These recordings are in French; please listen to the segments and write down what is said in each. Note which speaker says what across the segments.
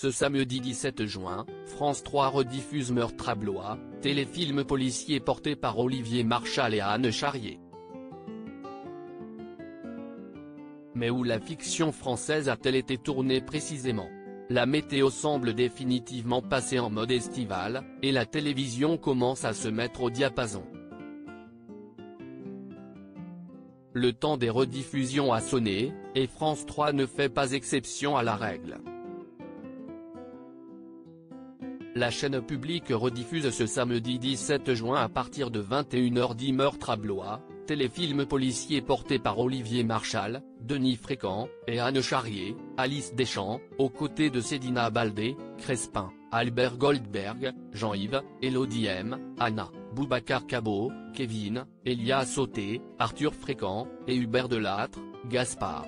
Speaker 1: Ce samedi 17 juin, France 3 rediffuse Meurtre à Blois, téléfilm policier porté par Olivier Marchal et Anne Charrier. Mais où la fiction française a-t-elle été tournée précisément? La météo semble définitivement passer en mode estival, et la télévision commence à se mettre au diapason. Le temps des rediffusions a sonné, et France 3 ne fait pas exception à la règle. La chaîne publique rediffuse ce samedi 17 juin à partir de 21h10 Meurtre à Blois, téléfilm policier porté par Olivier Marchal, Denis Fréquent, et Anne Charrier, Alice Deschamps, aux côtés de Cédina Baldé, Crespin, Albert Goldberg, Jean-Yves, Elodie M, Anna, Boubacar Cabot, Kevin, Elia Sauté, Arthur Fréquent, et Hubert Delattre, Gaspard.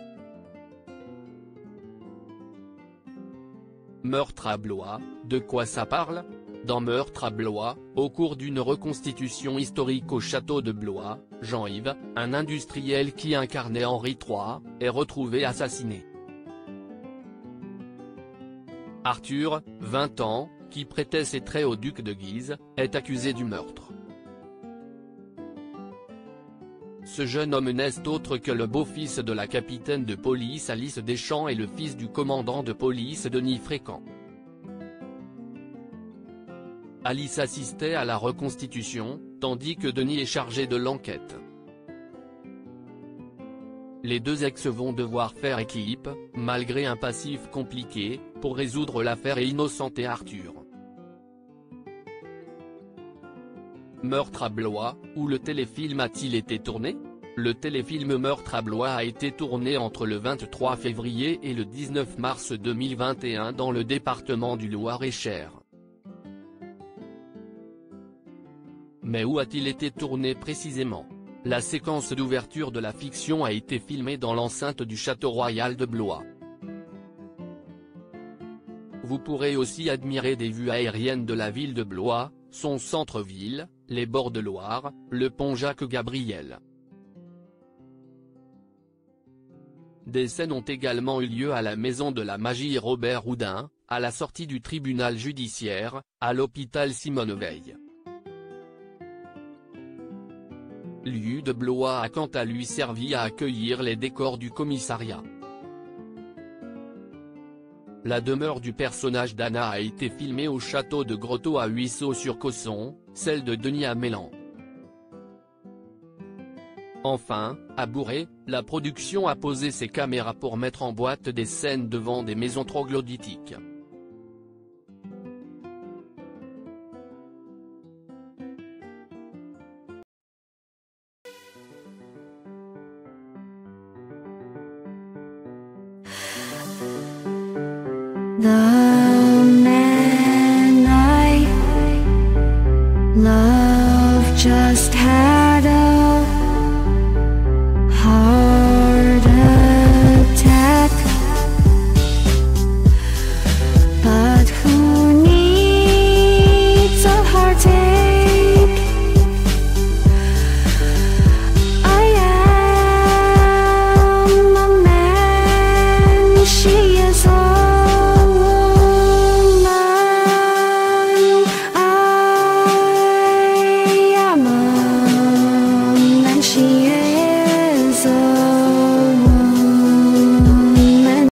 Speaker 1: Meurtre à Blois, de quoi ça parle? Dans Meurtre à Blois, au cours d'une reconstitution historique au château de Blois, Jean-Yves, un industriel qui incarnait Henri III, est retrouvé assassiné. Arthur, 20 ans, qui prêtait ses traits au duc de Guise, est accusé du meurtre. Ce jeune homme n'est autre que le beau-fils de la capitaine de police Alice Deschamps et le fils du commandant de police Denis Fréquent. Alice assistait à la reconstitution, tandis que Denis est chargé de l'enquête. Les deux ex vont devoir faire équipe, malgré un passif compliqué, pour résoudre l'affaire et innocenter Arthur. Meurtre à Blois, où le téléfilm a-t-il été tourné? Le téléfilm Meurtre à Blois a été tourné entre le 23 février et le 19 mars 2021 dans le département du Loir-et-Cher. Mais où a-t-il été tourné précisément? La séquence d'ouverture de la fiction a été filmée dans l'enceinte du Château Royal de Blois. Vous pourrez aussi admirer des vues aériennes de la ville de Blois, son centre-ville, les bords de Loire, le pont Jacques-Gabriel. Des scènes ont également eu lieu à la Maison de la Magie Robert Houdin, à la sortie du tribunal judiciaire, à l'hôpital Simone Veil. L'U de Blois a quant à lui servi à accueillir les décors du commissariat. La demeure du personnage d'Anna a été filmée au château de Grotto à Huisseau-sur-Cosson, celle de Denis à Mélan. Enfin, à Bourré, la production a posé ses caméras pour mettre en boîte des scènes devant des maisons troglodytiques.
Speaker 2: The man I love just had a